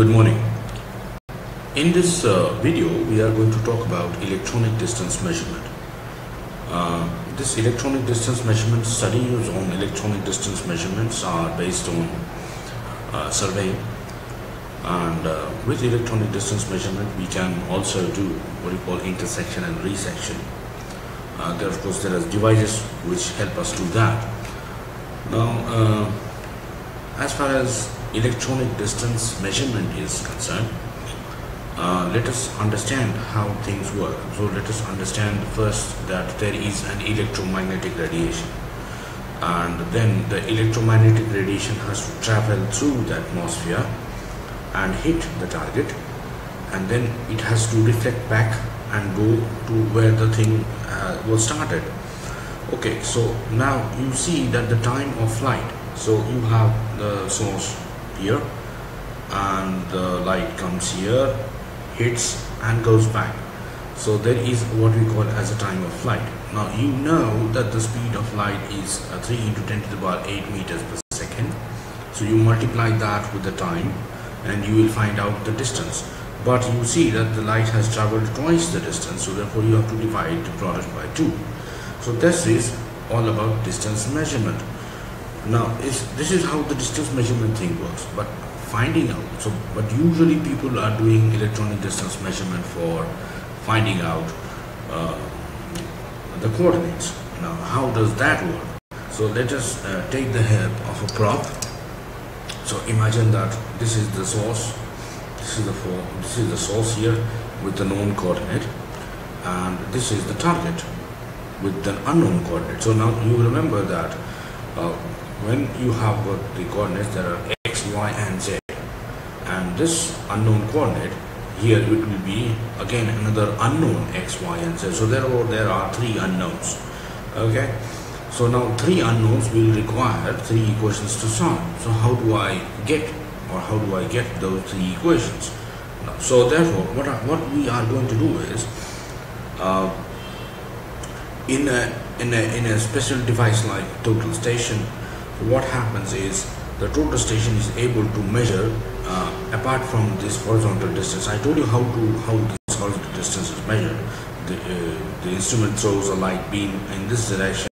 Good morning. In this uh, video, we are going to talk about electronic distance measurement. Uh, this electronic distance measurement studies on electronic distance measurements are based on uh, surveying and uh, with electronic distance measurement we can also do what we call intersection and resection. Uh, there of course there are devices which help us do that. Now uh, as far as electronic distance measurement is concerned, uh, let us understand how things work. So let us understand first that there is an electromagnetic radiation and then the electromagnetic radiation has to travel through the atmosphere and hit the target and then it has to reflect back and go to where the thing uh, was started. Okay, so now you see that the time of flight, so you have the source here and the light comes here hits and goes back. So there is what we call as a time of flight. Now you know that the speed of light is uh, 3 into 10 to the power 8 meters per second. So you multiply that with the time and you will find out the distance. But you see that the light has traveled twice the distance so therefore you have to divide the product by 2 so this is all about distance measurement now this is how the distance measurement thing works but finding out so but usually people are doing electronic distance measurement for finding out uh, the coordinates. Now how does that work? So let us uh, take the help of a prop. So imagine that this is the source this is the this is the source here with the known coordinate and this is the target with the unknown coordinate. So now you remember that uh, when you have got the coordinates there are x, y and z. And this unknown coordinate here it will be again another unknown x, y and z. So therefore there are three unknowns. Okay? So now three unknowns will require three equations to solve. So how do I get or how do I get those three equations? So therefore what, what we are going to do is uh, in a in a in a special device like total station what happens is the total station is able to measure uh, apart from this horizontal distance. I told you how to how this horizontal distance is measured. The, uh, the instrument throws a light beam in this direction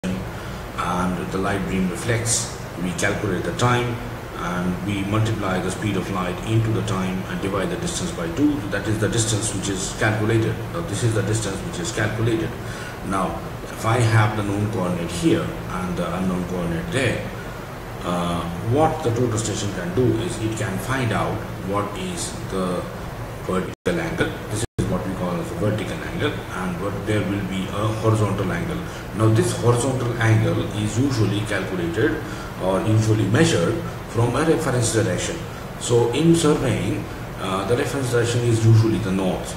and the light beam reflects. We calculate the time and we multiply the speed of light into the time and divide the distance by 2. That is the distance which is calculated. Now, this is the distance which is calculated. Now if I have the known coordinate here and the unknown coordinate there uh, what the total station can do is it can find out what is the vertical angle. This is what we call as vertical angle and what there will be a horizontal angle. Now this horizontal angle is usually calculated or usually measured from a reference direction. So in surveying uh, the reference direction is usually the north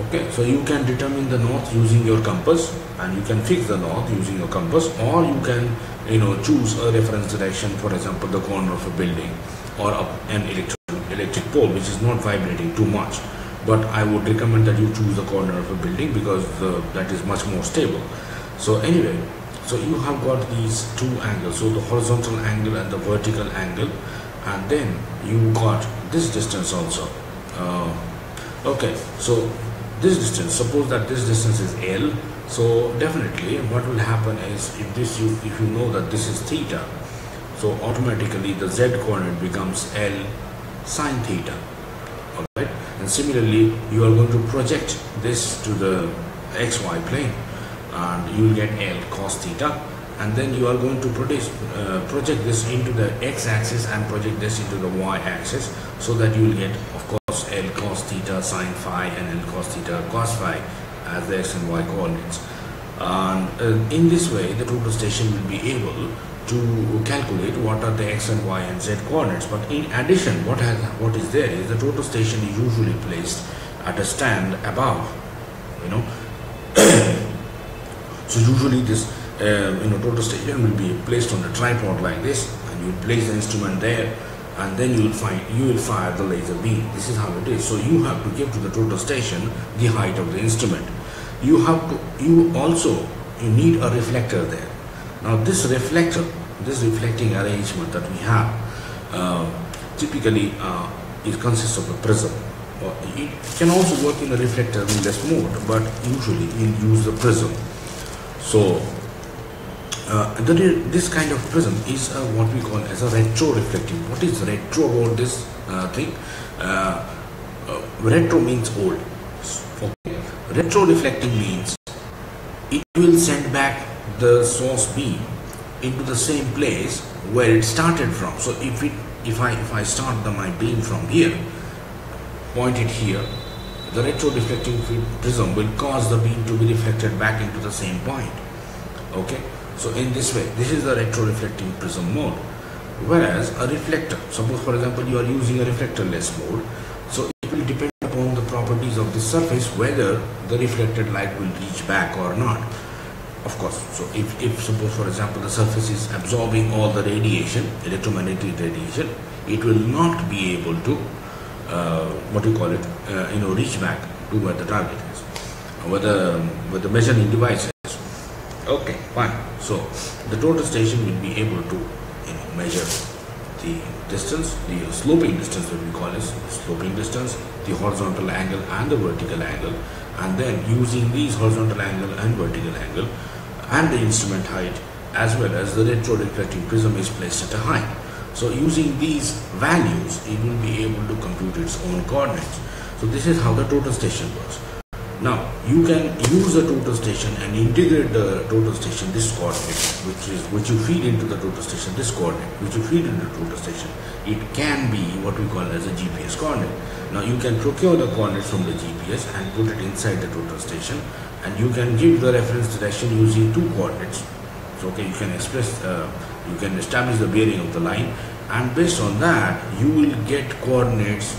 okay so you can determine the north using your compass and you can fix the north using your compass or you can you know choose a reference direction for example the corner of a building or an electric electric pole which is not vibrating too much. But I would recommend that you choose the corner of a building because uh, that is much more stable. So anyway so you have got these two angles so the horizontal angle and the vertical angle and then you got this distance also. Uh, okay so this distance suppose that this distance is L so definitely what will happen is if this you if you know that this is theta so automatically the z coordinate becomes L sine theta alright? And similarly you are going to project this to the xy plane and you will get L cos theta and then you are going to produce, uh, project this into the x-axis and project this into the y-axis so that you will get of course L cos theta sine phi and L cos theta cos phi as the x and y coordinates. And uh, in this way, the total station will be able to calculate what are the x and y and z coordinates. But in addition, what has what is there is the total station is usually placed at a stand above. You know, so usually this uh, you know total station will be placed on a tripod like this, and you place the instrument there and then you will find you will fire the laser beam this is how it is so you have to give to the total station the height of the instrument you have to you also you need a reflector there now this reflector this reflecting arrangement that we have uh, typically uh, it consists of a prism. It can also work in a reflector in less mode, but usually you'll use the prism. So uh, this kind of prism is uh, what we call as a retro-reflecting. What is retro about this uh, thing? Uh, uh, retro means old. Okay. Retro-reflecting means it will send back the source beam into the same place where it started from. So if it if I if I start the, my beam from here, point it here, the retro-reflecting prism will cause the beam to be reflected back into the same point. Okay, so in this way, this is the retro-reflecting prism mode. Whereas a reflector, suppose for example you are using a reflectorless mode, so it will depend upon the properties of the surface whether the reflected light will reach back or not of course so if, if suppose for example the surface is absorbing all the radiation electromagnetic radiation it will not be able to uh, what you call it uh, you know reach back to where the target is the with the measuring devices okay fine so the total station will be able to you know measure the distance the sloping distance that we call is sloping distance the horizontal angle and the vertical angle and then using these horizontal angle and vertical angle and the instrument height as well as the retro-reflecting prism is placed at a height. So using these values, it will be able to compute its own coordinates. So this is how the total station works. Now you can use the total station and integrate the total station this coordinate, which is which you feed into the total station this coordinate, which you feed into the total station. It can be what we call as a GPS coordinate. Now you can procure the coordinates from the GPS and put it inside the total station and you can give the reference direction using two coordinates so okay you can express uh, you can establish the bearing of the line and based on that you will get coordinates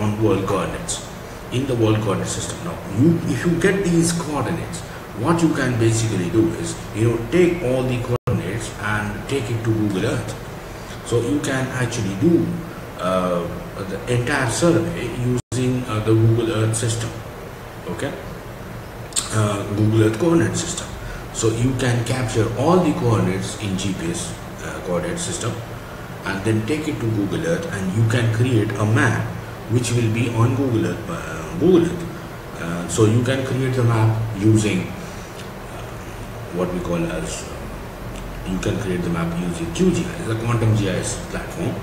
on world coordinates in the world coordinate system now you if you get these coordinates what you can basically do is you know take all the coordinates and take it to google earth so you can actually do uh, the entire survey using uh, the google earth system okay uh, Google Earth coordinate system. So you can capture all the coordinates in GPS uh, coordinate system and then take it to Google Earth and you can create a map which will be on Google Earth. Uh, Earth. Uh, so you can create the map using uh, what we call as you can create the map using QGIS, the quantum GIS platform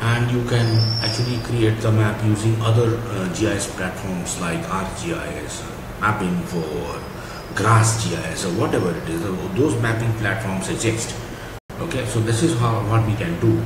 and you can actually create the map using other uh, GIS platforms like ArcGIS, MapInfo grass GIS or whatever it is, those mapping platforms exist. Okay, so this is how what we can do